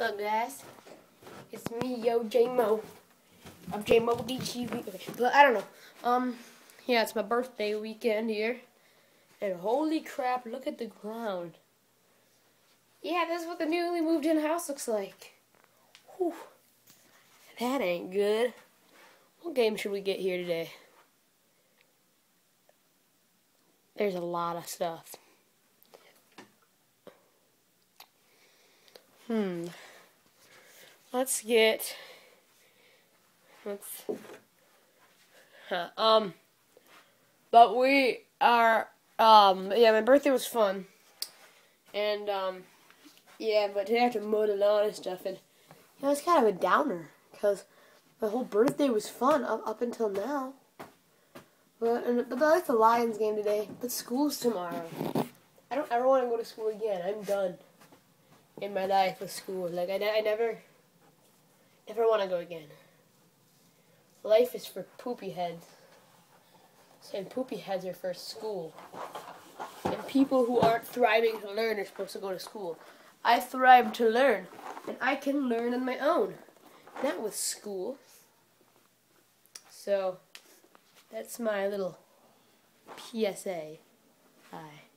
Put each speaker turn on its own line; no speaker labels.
Look, guys. It's me, yo, J Mo. I'm J Mo DTV. Okay, I don't know. Um, yeah, it's my birthday weekend here. And holy crap, look at the ground. Yeah, this is what the newly moved in house looks like. Whew. That ain't good. What game should we get here today? There's a lot of stuff. Hmm. Let's get. Let's. Huh, um. But we are. Um. Yeah, my birthday was fun. And, um. Yeah, but today I have to mow the lawn and stuff. And, you know, it's kind of a downer. Because my whole birthday was fun up, up until now. But, and, but I like the Lions game today. But school's tomorrow. I don't ever want to go to school again. I'm done in my life with school. Like I, I never, never want to go again. Life is for poopy heads. And poopy heads are for school. And people who aren't thriving to learn are supposed to go to school. I thrive to learn, and I can learn on my own, not with school. So, that's my little PSA. Hi.